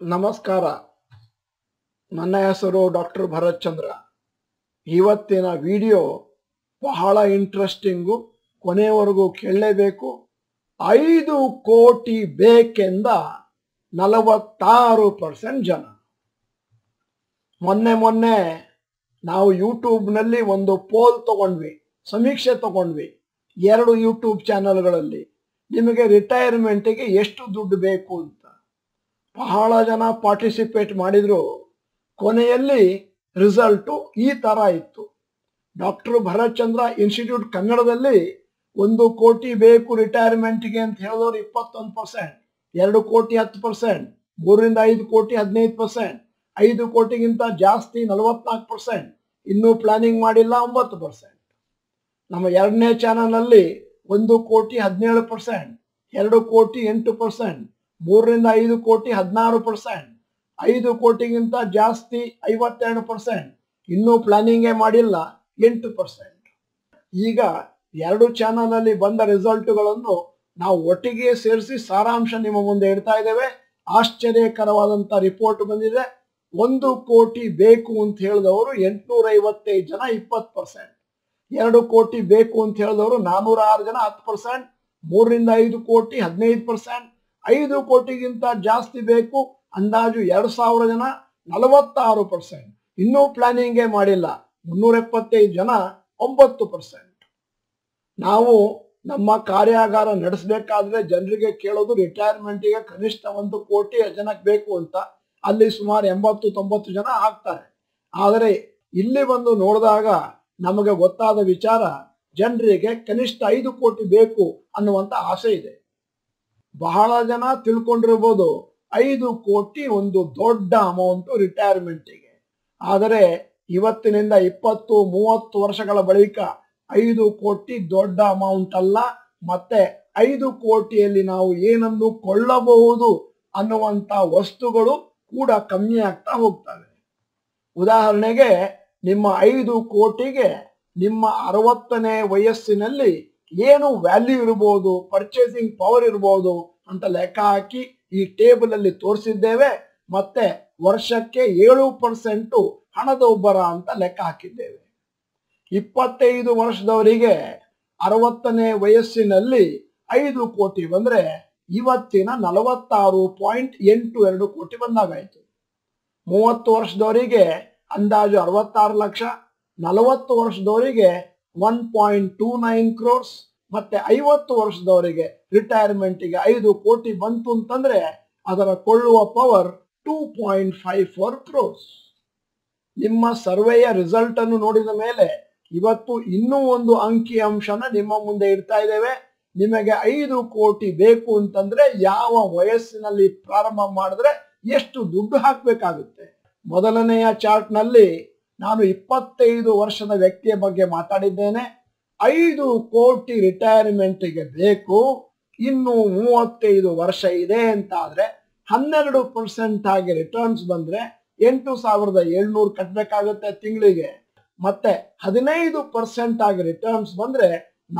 ನಮಸ್ಕಾರ. ನನ್ನ ಹೆಸರು ಡಾಕ್ಟರ್ ಭರತ್ ಚಂದ್ರ. ಇವತ್ತಿನ ವಿಡಿಯೋ ಬಹಳ ಇಂಟ್ರೆಸ್ಟಿಂಗು ಕೊನೆಯವರೆಗೂ ಕೇಳಲೇಬೇಕು. ಐದು ಕೋಟಿ ಬೇಕೆಂದ ನಲವತ್ತಾರು ಪರ್ಸೆಂಟ್ ಜನ. ಮೊನ್ನೆ ಮೊನ್ನೆ ನಾವು ಯೂಟ್ಯೂಬ್ನಲ್ಲಿ ಒಂದು ಪೋಲ್ ತಗೊಂಡ್ವಿ, ಸಮೀಕ್ಷೆ ತಗೊಂಡ್ವಿ ಎರಡು ಯೂಟ್ಯೂಬ್ ಚಾನೆಲ್ಗಳಲ್ಲಿ. ನಿಮಗೆ ರಿಟೈರ್ಮೆಂಟಿಗೆ ಎಷ್ಟು ದುಡ್ಡು ಬೇಕು ಅಂತ. ಬಹಳ ಜನ ಪಾರ್ಟಿಸಿಪೇಟ್ ಮಾಡಿದ್ರು. ಕೊನೆಯಲ್ಲಿ ರಿಸಲ್ಟು ಈ ತರ ಇತ್ತು. ಡಾಕ್ಟರ್ ಭರತ್ಚಂದ್ರ ಇನ್ಸ್ಟಿಟ್ಯೂಟ್ ಕನ್ನಡದಲ್ಲಿ ಒಂದು ಕೋಟಿ ಬೇಕು ರಿಟೈರ್ಮೆಂಟ್ಗೆ ಅಂತ ಹೇಳಿದವರು ಇಪ್ಪತ್ತೊಂದು ಪರ್ಸೆಂಟ್ ಎರಡು ಕೋಟಿ ಹತ್ತು ಪರ್ಸೆಂಟ್ ಮೂರರಿಂದ ಐದು ಕೋಟಿ ಹದಿನೈದು ಪರ್ಸೆಂಟ್ ಐದು ಕೋಟಿಗಿಂತ ಜಾಸ್ತಿ ನಲವತ್ನಾಲ್ಕು ಪರ್ಸೆಂಟ್ ಇನ್ನೂ ಪ್ಲಾನಿಂಗ್ ಮಾಡಿಲ್ಲ ಒಂಬತ್ತು ಪರ್ಸೆಂಟ್ ನಮ್ಮ ಎರಡನೇ ಚಾನಲ್ನಲ್ಲಿ ಒಂದು ಕೋಟಿ ಹದಿನೇಳು ಪರ್ಸೆಂಟ್ ಎರಡು ಕೋಟಿ ಎಂಟು ಪರ್ಸೆಂಟ್ ಮೂರರಿಂದ ಐದು ಕೋಟಿ ಹದಿನಾರು ಪರ್ಸೆಂಟ್ ಐದು ಕೋಟಿಗಿಂತ ಜಾಸ್ತಿ ಐವತ್ತೆರಡು ಪರ್ಸೆಂಟ್ ಇನ್ನೂ ಪ್ಲಾನಿಂಗೇ ಮಾಡಿಲ್ಲ, ಎಂಟು ಪರ್ಸೆಂಟ್ ಈಗ ಎರಡು ಚಾನಲ್ ಅಲ್ಲಿ ಬಂದ ರಿಸಲ್ಟ್ಗಳನ್ನು ನಾವು ಒಟ್ಟಿಗೆ ಸೇರಿಸಿ ಸಾರಾಂಶ ನಿಮ್ಮ ಮುಂದೆ ಇಡ್ತಾ ಇದ್ದೇವೆ. ಆಶ್ಚರ್ಯಕರವಾದಂತ ರಿಪೋರ್ಟ್ ಬಂದಿದೆ. ಒಂದು ಕೋಟಿ ಬೇಕು ಅಂತ ಹೇಳಿದವರು ಎಂಟುನೂರ ಐವತ್ತೈದು ಜನ ಇಪ್ಪತ್ತು ಪರ್ಸೆಂಟ್ ಎರಡು ಕೋಟಿ ಬೇಕು ಅಂತ ಹೇಳಿದವರು ನಾನ್ನೂರ ಆರು ಜನ ಹತ್ತು ಪರ್ಸೆಂಟ್ ಮೂರರಿಂದ ಐದು ಕೋಟಿ ಹದಿನೈದು ಪರ್ಸೆಂಟ್ ಐದು ಕೋಟಿಗಿಂತ ಜಾಸ್ತಿ ಬೇಕು, ಅಂದಾಜು ಎರಡು ಸಾವಿರ ಜನ, ನಲವತ್ತಾರು ಪರ್ಸೆಂಟ್ ಇನ್ನೂ ಪ್ಲಾನಿಂಗೇ ಮಾಡಿಲ್ಲ. ಮುನ್ನೂರ ಎಪ್ಪತ್ತೈದು ಜನ, ಒಂಬತ್ತು ಪರ್ಸೆಂಟ್ ನಾವು ನಮ್ಮ ಕಾರ್ಯಾಗಾರ ನಡೆಸಬೇಕಾದ್ರೆ ಜನರಿಗೆ ಕೇಳೋದು ರಿಟೈರ್ಮೆಂಟಿಗೆ ಕನಿಷ್ಠ ಒಂದು ಕೋಟಿ ಜನಕ್ಕೆ ಬೇಕು ಅಂತ. ಅಲ್ಲಿ ಸುಮಾರು ಎಂಬತ್ತು, ತೊಂಬತ್ತು ಜನ ಆಗ್ತಾರೆ. ಆದರೆ ಇಲ್ಲಿ ಬಂದು ನೋಡಿದಾಗ ನಮಗೆ ಗೊತ್ತಾದ ವಿಚಾರ, ಜನರಿಗೆ ಕನಿಷ್ಠ ಐದು ಕೋಟಿ ಬೇಕು ಅನ್ನುವಂತ ಆಸೆ ಇದೆ. ಬಹಳ ಜನ ತಿಳ್ಕೊಂಡಿರ್ಬೋದು. ಐದು ಕೋಟಿ ಒಂದು ದೊಡ್ಡ ಅಮೌಂಟ್ ರಿಟೈರ್ಮೆಂಟಿಗೆ ಆದರೆ ಇವತ್ತಿನಿಂದ ಇಪ್ಪತ್ತು, ಮೂವತ್ತು ವರ್ಷಗಳ ಬಳಿಕ ಐದು ಕೋಟಿ ದೊಡ್ಡ ಅಮೌಂಟ್ ಅಲ್ಲ, ಮತ್ತೆ ಐದು ಕೋಟಿಯಲ್ಲಿ ನಾವು ಏನನ್ನು ಕೊಳ್ಳಬಹುದು ಅನ್ನುವಂತ ವಸ್ತುಗಳು ಕೂಡ ಕಮ್ಮಿ ಆಗ್ತಾ ಹೋಗ್ತವೆ. ಉದಾಹರಣೆಗೆ, ನಿಮ್ಮ ಐದು ಕೋಟಿಗೆ ನಿಮ್ಮ ಅರವತ್ತನೇ ವಯಸ್ಸಿನಲ್ಲಿ ಏನು ವ್ಯಾಲ್ಯೂ ಇರಬಹುದು ಪರ್ಚೇಸಿಂಗ್ ಪವರ್ ಇರಬಹುದು ಅಂತ ಲೆಕ್ಕ ಹಾಕಿ ಈ ಟೇಬಲ್ ಅಲ್ಲಿ ತೋರಿಸಿದ್ದೇವೆ. ಮತ್ತೆ ವರ್ಷಕ್ಕೆ ಏಳು ಪರ್ಸೆಂಟ್ ಹಣದ ಉಬ್ಬರ ಅಂತ ಲೆಕ್ಕ ಹಾಕಿದ್ದೇವೆ. ಇಪ್ಪತ್ತೈದು ವರ್ಷದವರಿಗೆ ಅರವತ್ತನೇ ವಯಸ್ಸಿನಲ್ಲಿ ಐದು ಕೋಟಿ ಬಂದ್ರೆ ಇವತ್ತಿನ ನಲವತ್ತಾರು ಪಾಯಿಂಟ್ ಎಂಟು ಎರಡು ಕೋಟಿ ಬಂದಾಗಾಯ್ತು. ಮೂವತ್ತು ವರ್ಷದವರಿಗೆ ಅಂದಾಜು ಅರವತ್ತಾರು ಲಕ್ಷ, ನಲವತ್ತು ವರ್ಷದವರಿಗೆ one point two nine crores ಮತ್ತೆ ಐವತ್ತು ವರ್ಷದವರಿಗೆ ರಿಟೈರ್ಮೆಂಟ್ಗೆ ಐದು ಕೋಟಿ ಬಂತು ಅಂತಂದ್ರೆ ಅದರ ಕೊಳ್ಳುವ power two point five four crores ನಿಮ್ಮ ಸರ್ವೆಯ ರಿಸಲ್ಟ್ ಅನ್ನು ನೋಡಿದ ಮೇಲೆ ಇವತ್ತು ಇನ್ನೂ ಒಂದು ಅಂಕಿ ಅಂಶನ ನಿಮ್ಮ ಮುಂದೆ ಇಡ್ತಾ ಇದ್ದೇವೆ. ನಿಮಗೆ ಐದು ಕೋಟಿ ಬೇಕು ಅಂತಂದ್ರೆ ಯಾವ ವಯಸ್ಸಿನಲ್ಲಿ ಪ್ರಾರಂಭ ಮಾಡಿದ್ರೆ ಎಷ್ಟು ದುಡ್ಡು ಹಾಕಬೇಕಾಗುತ್ತೆ? ಮೊದಲನೆಯ ಚಾರ್ಟ್ನಲ್ಲಿ ನಾನು ಇಪ್ಪತ್ತೈದು ವರ್ಷದ ವ್ಯಕ್ತಿಯ ಬಗ್ಗೆ ಮಾತಾಡಿದ್ದೇನೆ. ಐದು ಕೋಟಿ ರಿಟೈರ್ಮೆಂಟ್ಗೆ ಬೇಕು. ಇನ್ನು ಮೂವತ್ತೈದು ವರ್ಷ ಇದೆ ಅಂತ ಆದ್ರೆ ಹನ್ನೆರಡು ಪರ್ಸೆಂಟ್ ಆಗಿ ರಿಟರ್ನ್ಸ್ ಬಂದ್ರೆ ಎಂಟು ಸಾವಿರದ ಏಳ್ನೂರು ಕಟ್ಟಬೇಕಾಗುತ್ತೆ ತಿಂಗಳಿಗೆ. ಮತ್ತೆ ಹದಿನೈದು ಪರ್ಸೆಂಟ್ ಆಗಿ ರಿಟರ್ನ್ಸ್ ಬಂದ್ರೆ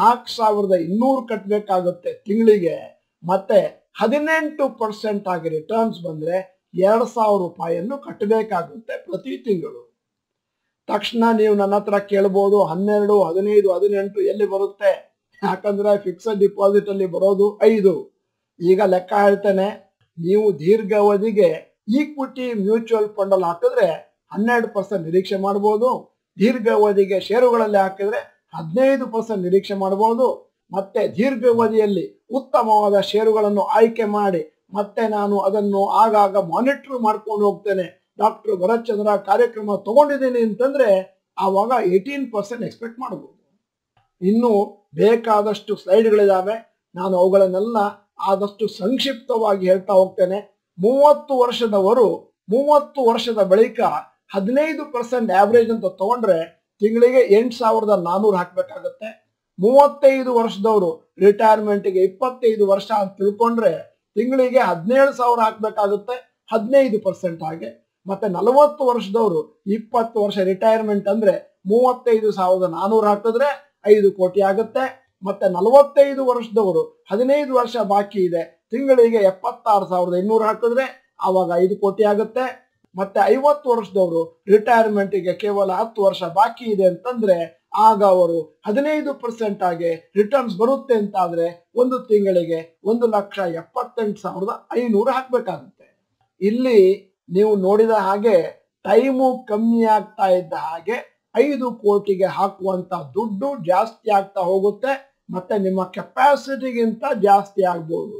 ನಾಲ್ಕು ಸಾವಿರದ ಇನ್ನೂರು ಕಟ್ಟಬೇಕಾಗುತ್ತೆ ತಿಂಗಳಿಗೆ. ಮತ್ತೆ ಹದಿನೆಂಟು ಪರ್ಸೆಂಟ್ ಆಗಿ ರಿಟರ್ನ್ಸ್ ಬಂದ್ರೆ ಎರಡ್ ಸಾವಿರ ರೂಪಾಯಿಯನ್ನು ಕಟ್ಟಬೇಕಾಗುತ್ತೆ ಪ್ರತಿ ತಿಂಗಳು. ತಕ್ಷಣ ನೀವು ನನ್ನ ಹತ್ರ ಕೇಳ್ಬೋದು, ಹನ್ನೆರಡು, ಹದಿನೈದು, ಹದಿನೆಂಟು ಎಲ್ಲಿ ಬರುತ್ತೆ? ಯಾಕಂದ್ರೆ ಫಿಕ್ಸಡ್ ಡಿಪಾಸಿಟ್ ಅಲ್ಲಿ ಬರೋದು ಐದು. ಈಗ ಲೆಕ್ಕ ಹೇಳ್ತೇನೆ, ನೀವು ದೀರ್ಘಾವಧಿಗೆ ಈಕ್ವಿಟಿ ಮ್ಯೂಚುವಲ್ ಫಂಡ್ ಅಲ್ಲಿ ಹಾಕಿದ್ರೆ ಹನ್ನೆರಡು ಪರ್ಸೆಂಟ್ ನಿರೀಕ್ಷೆ ಮಾಡ್ಬೋದು, ದೀರ್ಘಾವಧಿಗೆ ಷೇರುಗಳಲ್ಲಿ ಹಾಕಿದ್ರೆ ಹದಿನೈದು ಪರ್ಸೆಂಟ್ ನಿರೀಕ್ಷೆ ಮಾಡಬಹುದು ಮತ್ತೆ ದೀರ್ಘಾವಧಿಯಲ್ಲಿ ಉತ್ತಮವಾದ ಷೇರುಗಳನ್ನು ಆಯ್ಕೆ ಮಾಡಿ, ಮತ್ತೆ ನಾನು ಅದನ್ನು ಆಗಾಗ ಮಾನಿಟರ್ ಮಾಡ್ಕೊಂಡು ಹೋಗ್ತೇನೆ. ಡಾಕ್ಟರ್ ವರಚಂದ್ರ ಚಂದ್ರ ಕಾರ್ಯಕ್ರಮ ತಗೊಂಡಿದ್ದೀನಿ ಅಂತಂದ್ರೆ ಆವಾಗ ಏಯ್ಟೀನ್ ಪರ್ಸೆಂಟ್ ಎಕ್ಸ್ಪೆಕ್ಟ್ ಮಾಡಬಹುದು ಇನ್ನು ಬೇಕಾದಷ್ಟು ಸ್ಲೈಡ್ಗಳಿದ್ದಾವೆ ನಾನು ಅವುಗಳನ್ನೆಲ್ಲ ಆದಷ್ಟು ಸಂಕ್ಷಿಪ್ತವಾಗಿ ಹೇಳ್ತಾ ಹೋಗ್ತೇನೆ. ಮೂವತ್ತು ವರ್ಷದವರು ಮೂವತ್ತು ವರ್ಷದ ಬಳಿಕ ಹದಿನೈದು ಪರ್ಸೆಂಟ್ ಆವರೇಜ್ ಅಂತ ತಗೊಂಡ್ರೆ ತಿಂಗಳಿಗೆ ಎಂಟು ಸಾವಿರದ ನಾನೂರು ಹಾಕಬೇಕಾಗತ್ತೆ. ಮೂವತ್ತೈದು ವರ್ಷದವರು ರಿಟೈರ್ಮೆಂಟ್ಗೆ ಇಪ್ಪತ್ತೈದು ವರ್ಷ ಅಂತ ತಿಳ್ಕೊಂಡ್ರೆ ತಿಂಗಳಿಗೆ ಹದಿನೇಳು ಸಾವಿರ ಹಾಕಬೇಕಾಗುತ್ತೆ. ಹದಿನೈದು ಪರ್ಸೆಂಟ್ ಹಾಗೆ. ಮತ್ತೆ ನಲವತ್ತು ವರ್ಷದವರು ಇಪ್ಪತ್ತು ವರ್ಷ ರಿಟೈರ್ಮೆಂಟ್ ಅಂದ್ರೆ ಮೂವತ್ತೈದು ಸಾವಿರದ ನಾನೂರು ಹಾಕಿದ್ರೆ ಐದು ಕೋಟಿ ಆಗುತ್ತೆ. ಮತ್ತೆ ನಲವತ್ತೈದು ವರ್ಷದವರು ಹದಿನೈದು ವರ್ಷ ಬಾಕಿ ಇದೆ. ತಿಂಗಳಿಗೆ ಎಪ್ಪತ್ತಾರು ಸಾವಿರದ ಇನ್ನೂರು ಹಾಕಿದ್ರೆ ಆವಾಗ ಐದು ಕೋಟಿ ಆಗುತ್ತೆ. ಮತ್ತೆ ಐವತ್ತು ವರ್ಷದವರು ರಿಟೈರ್ಮೆಂಟ್ಗೆ ಕೇವಲ ಹತ್ತು ವರ್ಷ ಬಾಕಿ ಇದೆ ಅಂತಂದ್ರೆ ಆಗ ಅವರು ಹದಿನೈದು ಪರ್ಸೆಂಟ್ ಆಗಿ ರಿಟರ್ನ್ಸ್ ಬರುತ್ತೆ ಅಂತ ಆದ್ರೆ ಒಂದು ತಿಂಗಳಿಗೆ ಒಂದು ಲಕ್ಷ ಎಪ್ಪತ್ತೆಂಟು ಸಾವಿರದ ಐನೂರು ಹಾಕ್ಬೇಕಾಗುತ್ತೆ. ಇಲ್ಲಿ ನೀವು ನೋಡಿದ ಹಾಗೆ ಟೈಮು ಕಮ್ಮಿ ಆಗ್ತಾ ಇದ್ದ ಹಾಗೆ ಐದು ಕೋಟಿಗೆ ಹಾಕುವಂತ ದುಡ್ಡು ಜಾಸ್ತಿ ಆಗ್ತಾ ಹೋಗುತ್ತೆ, ಮತ್ತೆ ನಿಮ್ಮ ಕೆಪಾಸಿಟಿಗಿಂತ ಜಾಸ್ತಿ ಆಗ್ಬೋದು.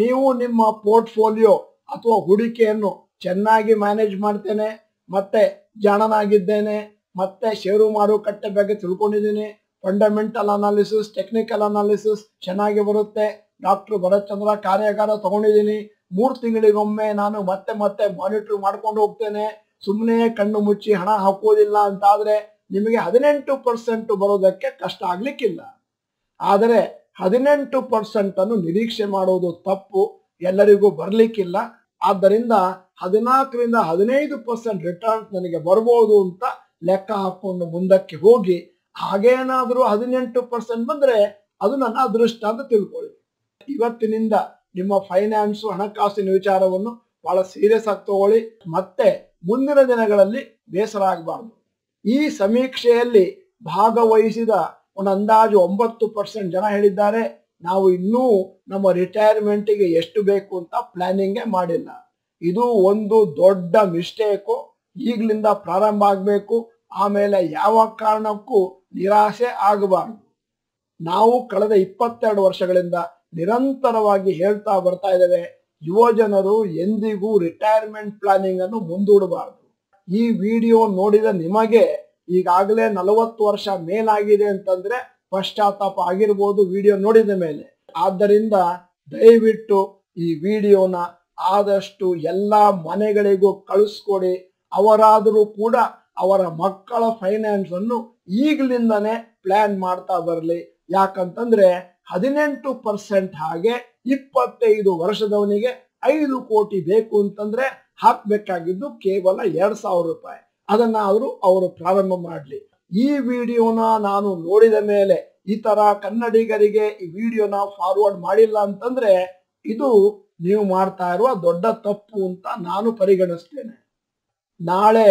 ನೀವು ನಿಮ್ಮ ಪೋರ್ಟ್ಫೋಲಿಯೋ ಅಥವಾ ಹೂಡಿಕೆಯನ್ನು ಚೆನ್ನಾಗಿ ಮ್ಯಾನೇಜ್ ಮಾಡ್ತೇನೆ, ಮತ್ತೆ ಜಾಣನಾಗಿದ್ದೇನೆ, ಮತ್ತೆ ಷೇರು ಮಾರುಕಟ್ಟೆ ಬಗ್ಗೆ ತಿಳ್ಕೊಂಡಿದ್ದೀನಿ ಫಂಡಮೆಂಟಲ್ ಅನಾಲಿಸಿಸ್ ಟೆಕ್ನಿಕಲ್ ಅನಾಲಿಸಿಸ್ ಚೆನ್ನಾಗಿ ಬರುತ್ತೆ, ಡಾಕ್ಟರ್ ಭರತ್ ಚಂದ್ರ ಕಾರ್ಯಾಗಾರ ತಗೊಂಡಿದ್ದೀನಿ ಮೂರು ತಿಂಗಳಿಗೊಮ್ಮೆ ನಾನು ಮತ್ತೆ ಮತ್ತೆ ಮಾನಿಟರ್ ಮಾಡ್ಕೊಂಡು ಹೋಗ್ತೇನೆ. ಸುಮ್ಮನೆ ಕಣ್ಣು ಮುಚ್ಚಿ ಹಣ ಹಾಕೋದಿಲ್ಲ ಅಂತ ಆದ್ರೆ ನಿಮಗೆ ಹದಿನೆಂಟು ಪರ್ಸೆಂಟ್ ಬರೋದಕ್ಕೆ ಕಷ್ಟ ಆಗ್ಲಿಕ್ಕಿಲ್ಲ. ಆದರೆ ಹದಿನೆಂಟು ಪರ್ಸೆಂಟ್ ಅನ್ನು ನಿರೀಕ್ಷೆ ಮಾಡುವುದು ತಪ್ಪು, ಎಲ್ಲರಿಗೂ ಬರ್ಲಿಕ್ಕಿಲ್ಲ. ಆದ್ದರಿಂದ ಹದಿನಾಲ್ಕರಿಂದ ಹದಿನೈದು ಪರ್ಸೆಂಟ್ ರಿಟರ್ನ್ಸ್ ನನಗೆ ಬರ್ಬೋದು ಅಂತ ಲೆಕ್ಕ ಹಾಕೊಂಡು ಮುಂದಕ್ಕೆ ಹೋಗಿ ಹಾಗೇನಾದರೂ ಹದಿನೆಂಟು ಪರ್ಸೆಂಟ್ ಬಂದ್ರೆ ಅದು ನನ್ನ ಅದೃಷ್ಟ ಅಂತ ತಿಳ್ಕೊಳ್ಳಿ. ಇವತ್ತಿನಿಂದ ನಿಮ್ಮ ಫೈನಾನ್ಸ್ ಹಣಕಾಸಿನ ವಿಚಾರವನ್ನು ಬಹಳ ಸೀರಿಯಸ್ ಆಗಿ ತಗೊಳ್ಳಿ. ಮತ್ತೆ ಮುಂದಿನ ದಿನಗಳಲ್ಲಿ ಬೇಸರ ಆಗಬಾರ್ದು. ಈ ಸಮೀಕ್ಷೆಯಲ್ಲಿ ಭಾಗವಹಿಸಿದ ಒಂದು ಅಂದಾಜು ಒಂಬತ್ತು ಪರ್ಸೆಂಟ್ ಜನ ಹೇಳಿದ್ದಾರೆ. ನಾವು ಇನ್ನೂ ನಮ್ಮ ರಿಟೈರ್ಮೆಂಟ್ಗೆ ಎಷ್ಟು ಬೇಕು ಅಂತ ಪ್ಲಾನಿಂಗೇ ಮಾಡಿಲ್ಲ. ಇದು ಒಂದು ದೊಡ್ಡ ಮಿಸ್ಟೇಕು ಈಗಲಿಂದ ಪ್ರಾರಂಭ ಆಗಬೇಕು. ಆಮೇಲೆ ಯಾವ ಕಾರಣಕ್ಕೂ ನಿರಾಸೆ ಆಗಬಾರದು. ನಾವು ಕಳೆದ ಇಪ್ಪತ್ತೆರಡು ವರ್ಷಗಳಿಂದ ನಿರಂತರವಾಗಿ ಹೇಳ್ತಾ ಬರ್ತಾ ಇದ್ದೇವೆ, ಯುವಜನರು ಎಂದಿಗೂ ರಿಟೈರ್ಮೆಂಟ್ ಪ್ಲಾನಿಂಗ್ ಅನ್ನು ಮುಂದೂಡಬಾರದು. ಈ ವಿಡಿಯೋ ನೋಡಿದ ನಿಮಗೆ ಈಗಾಗಲೇ ನಲವತ್ತು ವರ್ಷ ಮೇಲಾಗಿದೆ ಅಂತಂದ್ರೆ ಪಶ್ಚಾತ್ತಾಪ ಆಗಿರ್ಬೋದು ವಿಡಿಯೋ ನೋಡಿದ ಮೇಲೆ. ಆದ್ದರಿಂದ ದಯವಿಟ್ಟು ಈ ವಿಡಿಯೋನ ಆದಷ್ಟು ಎಲ್ಲ ಮನೆಗಳಿಗೂ ಕಳಿಸ್ಕೊಡಿ. ಅವರಾದರೂ ಕೂಡ ಅವರ ಮಕ್ಕಳ ಫೈನಾನ್ಸ್ ಅನ್ನು ಈಗಲಿಂದನೇ ಪ್ಲಾನ್ ಮಾಡ್ತಾ ಬರಲಿ. ಯಾಕಂತಂದ್ರೆ ಹದಿನೆಂಟು ಪರ್ಸೆಂಟ್ ಹಾಗೆ ಇಪ್ಪತ್ತೈದು ವರ್ಷದವನಿಗೆ ಐದು ಕೋಟಿ ಬೇಕು ಅಂತಂದ್ರೆ ಹಾಕ್ಬೇಕಾಗಿದ್ದು ಕೇವಲ ಎರಡ್ ಸಾವಿರ ರೂಪಾಯಿ. ಅದನ್ನ ಅವರು ಅವರು ಪ್ರಾರಂಭ ಮಾಡಲಿ. ಈ ವಿಡಿಯೋನ ನಾನು ನೋಡಿದ ಮೇಲೆ ಈ ತರ ಕನ್ನಡಿಗರಿಗೆ ಈ ವಿಡಿಯೋನ ಫಾರ್ವರ್ಡ್ ಮಾಡಿಲ್ಲ ಅಂತಂದ್ರೆ ಇದು ನೀವು ಮಾಡ್ತಾ ಇರುವ ದೊಡ್ಡ ತಪ್ಪು ಅಂತ ನಾನು ಪರಿಗಣಿಸ್ತೇನೆ. ನಾಳೆ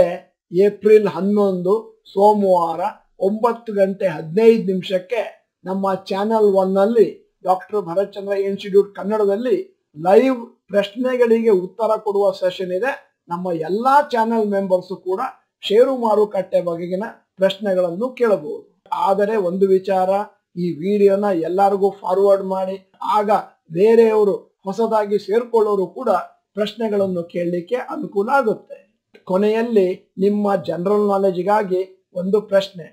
ಏಪ್ರಿಲ್ ಹನ್ನೊಂದು ಸೋಮವಾರ ಒಂಬತ್ತು ಗಂಟೆ ಹದಿನೈದು ನಿಮಿಷಕ್ಕೆ ನಮ್ಮ ಚಾನೆಲ್ ಒನ್ನಲ್ಲಿ ಡಾಕ್ಟರ್ ಭರತ್ಚಂದ್ರ ಇನ್ಸ್ಟಿಟ್ಯೂಟ್ ಕನ್ನಡದಲ್ಲಿ ಲೈವ್ ಪ್ರಶ್ನೆಗಳಿಗೆ ಉತ್ತರ ಕೊಡುವ ಸೆಷನ್ ಇದೆ. ನಮ್ಮ ಎಲ್ಲಾ ಚಾನೆಲ್ ಮೆಂಬರ್ಸ್ ಕೂಡ ಷೇರು ಮಾರುಕಟ್ಟೆ ಬಗೆಗಿನ ಪ್ರಶ್ನೆಗಳನ್ನು ಕೇಳಬಹುದು. ಆದರೆ ಒಂದು ವಿಚಾರ, ಈ ವಿಡಿಯೋನ ಎಲ್ಲರಿಗೂ ಫಾರ್ವರ್ಡ್ ಮಾಡಿ, ಆಗ ಬೇರೆಯವರು ಹೊಸದಾಗಿ ಸೇರ್ಕೊಳ್ಳೋರು ಕೂಡ ಪ್ರಶ್ನೆಗಳನ್ನು ಕೇಳಲಿಕ್ಕೆ ಅನುಕೂಲ ಆಗುತ್ತೆ. ಕೊನೆಯಲ್ಲಿ ನಿಮ್ಮ ಜನರಲ್ ನಾಲೆಜ್ಗಾಗಿ ಒಂದು ಪ್ರಶ್ನೆ.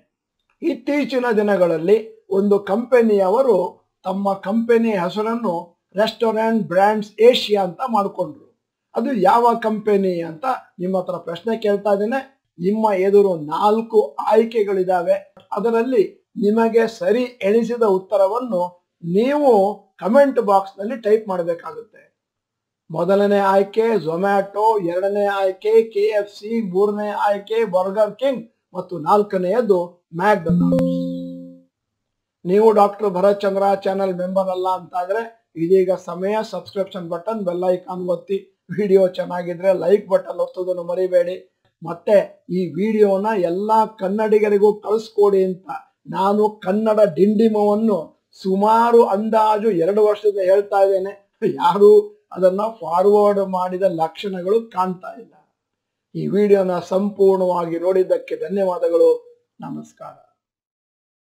ಇತ್ತೀಚಿನ ದಿನಗಳಲ್ಲಿ ಒಂದು ಕಂಪನಿಯವರು ತಮ್ಮ ಕಂಪನಿ ಹೆಸರನ್ನು ರೆಸ್ಟೋರೆಂಟ್ ಬ್ರ್ಯಾಂಡ್ಸ್ ಏಷ್ಯಾ ಅಂತ ಮಾಡಿಕೊಂಡ್ರು. ಅದು ಯಾವ ಕಂಪನಿ ಅಂತ ನಿಮ್ಮ ಹತ್ರ ಪ್ರಶ್ನೆ ಕೇಳ್ತಾ ಇದ್ದೇನೆ. ನಿಮ್ಮ ಎದುರು ನಾಲ್ಕು ಆಯ್ಕೆಗಳಿದಾವೆ. ಅದರಲ್ಲಿ ನಿಮಗೆ ಸರಿ ಎಣಿಸಿದ ಉತ್ತರವನ್ನು ನೀವು ಕಮೆಂಟ್ ಬಾಕ್ಸ್ನಲ್ಲಿ ಟೈಪ್ ಮಾಡಬೇಕಾಗುತ್ತೆ. ಮೊದಲನೇ ಆಯ್ಕೆ ಝೊಮ್ಯಾಟೊ ಎರಡನೇ ಆಯ್ಕೆ ಕೆ ಎಫ್ ಸಿ ಮೂರನೇ ಆಯ್ಕೆ ಬರ್ಗರ್ ಕಿಂಗ್ ಮತ್ತು ನಾಲ್ಕನೆಯದು ಮ್ಯಾಕ್ಡೊನಾಲ್ಡ್ಸ್ ನೀವು doctor Bharat Chandra channel member ಅಲ್ಲ ಅಂತಾದ್ರೆ ಇದೀಗ ಸಮಯ ಸಬ್ಸ್ಕ್ರಿಪ್ಷನ್ ಬಟನ್ ಬೆಲ್ ಐಕಾನ್ ಒತ್ತಿ ವಿಡಿಯೋ ಚೆನ್ನಾಗಿದ್ರೆ ಲೈಕ್ ಬಟನ್ ಒತ್ತೋದನ್ನು ಮರಿಬೇಡಿ. ಮತ್ತೆ ಈ ವಿಡಿಯೋನ ಎಲ್ಲಾ ಕನ್ನಡಿಗರಿಗೂ ಕಳಿಸ್ಕೊಡಿ ಅಂತ ನಾನು ಕನ್ನಡ ಡಿಂಡಿಮವನ್ನು ಸುಮಾರು ಅಂದಾಜು ಎರಡು ವರ್ಷದಿಂದ ಹೇಳ್ತಾ ಇದ್ದೇನೆ. ಯಾರು ಅದನ್ನ ಫಾರ್ವರ್ಡ್ ಮಾಡಿದ ಲಕ್ಷಣಗಳು ಕಾಣ್ತಾ ಇಲ್ಲ. ಈ ವಿಡಿಯೋನ ಸಂಪೂರ್ಣವಾಗಿ ನೋಡಿದ್ದಕ್ಕೆ ಧನ್ಯವಾದಗಳು. ನಮಸ್ಕಾರ.